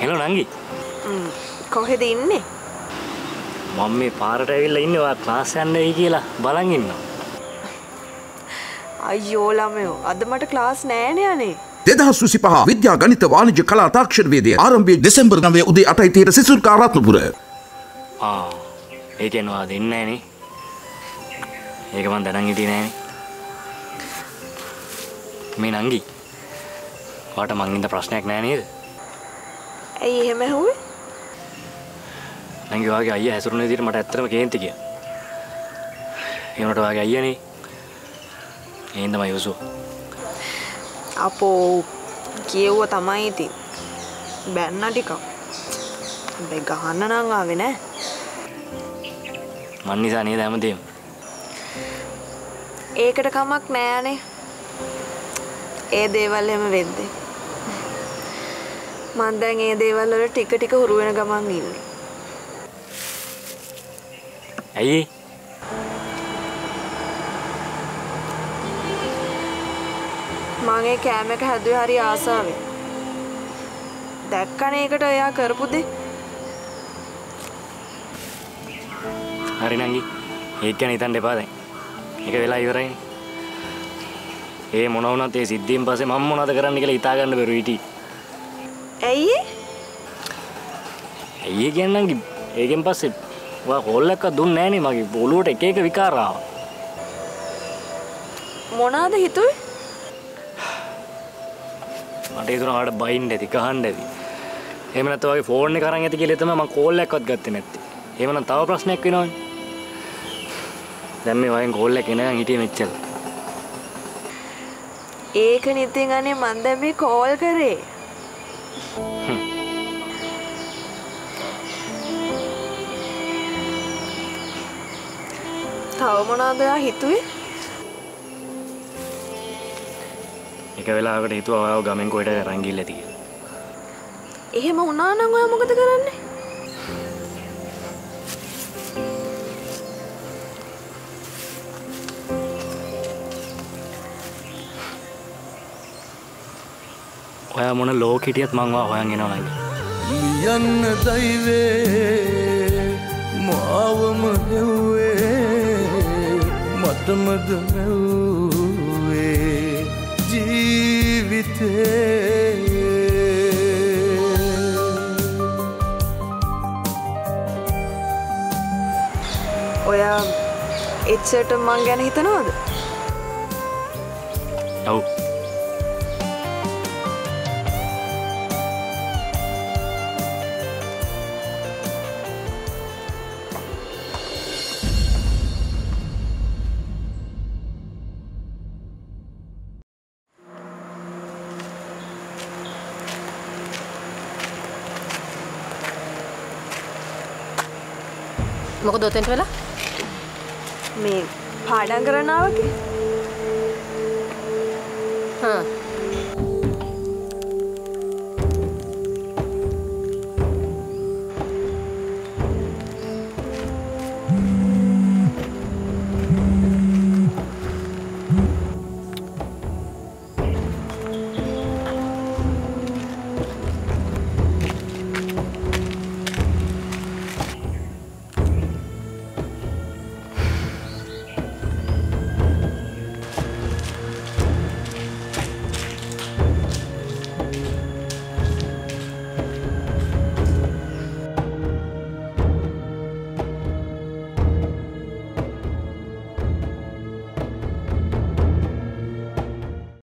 Hello නංගි කොහෙද ඉන්නේ මම මේ පාරට ඇවිල්ලා ඉන්නේ ඔයා ක්ලාස් යන්න වෙයි කියලා බලන් ඉන්නවා. අයියෝ ළමයෝ අද මට ක්ලාස් නෑනේ අනේ දෙදහස් විසි පහ විද්‍යා ගනිත වාණිජ්‍ය කලා තාක්ෂණ වේදය ආරම්භය දෙසැම්බර් නවය උදේ අටයි තීර සිසුල් කාරත්නපුර ආ ඒ කියන්නේ ඔයා දෙන්නේ නැහනේ. ඒක මං දැනන් හිටියේ නැහනේ. මේ නංගි. ඔයාට මං ඉඳ ප්‍රශ්නයක් නෑ නේද? ඇයි එහෙම ඇහුවේ නංගි ඔයාගේ අයියා හැසිරුණ විදිහට මට ඇත්තටම කේන්ති ගියා. ඒ වුණාට ඔයාගේ අයියානේ. ඒ හින්දා මම යොසුවා. අපෝ කියව්ව තමයි ඉතින් බැන්න ටිකක් බැ ගහන්න නං ආවෙ නෑ මන් නිසා නේද හැමදේම. ඒකට කමක් නෑනේ ඒ දේවල් එහෙම වෙද්දේ මන් දැන් ඒ දේවල් වල ටික ටික හුරු වෙන ගමන් ඉන්නේ ඇයි? මං ඒ කෑම එක හැදුවේ හරි ආසාවෙන් දැක්කනේ ඒකට එයා කරපු දේ හරි නංගි. ඒක ගැන හිතන්න එපා දැන්. ඒක වෙලා ඉවරයිනේ. ඒ මොන වුණත් ඒ සිද්ධියෙන් පස්සේ මම මොනවද කරන්න කියලා හිතා ගන්න බැරුව හිටියේ. ඇයි? ඇයි ඒ කියන්නේ නංගි? ඒකෙන් පස්සේ ඔයා කෝල් එකක් දුන්නේ නැහනේ මගේ ඔලුවට එක එක විකාර ආවා. මොනාද හිතුවේ මට හිතුණා ඔයාලට බයින්න ඇති, ගහන්න ඇති. එහෙම නැත්නම් ඔයාගේ ෆෝන් එක අරන් ඇති කියලා තමයි මම කෝල් එකක්වත් ගත්තේ නැත්තේ. එහෙමනම් තව ප්‍රශ්නයක් වෙනවනේ. දැන් මේ වයින් කෝල් එක එනකන් හිටියේ මෙච්චර. ඒක නිතින් අනේ මන් දැන් මේ කෝල් කරේ තව මොනාද ඔයා හිතුවේ එක වෙලාවකට හිතුවා ඔයාව ගමෙන් කොහෙට ඇති කියලා. එහෙම වුණා නම් ඔයා මොකද කරන්නේ ඔයා මොන ලෝක හිටියත් මං ඔයා හොයන් එනවා නංගි. යන්න දයිවේ මාවම හෙව්වේ මටමද මැව්වේ ජීවිතේ ඔයා එච්චට මං ගැන හිතනවද ඔව්. මොකද ඔතෙන්ට වෙලා? මේ පාඩම් කරනාවකි හා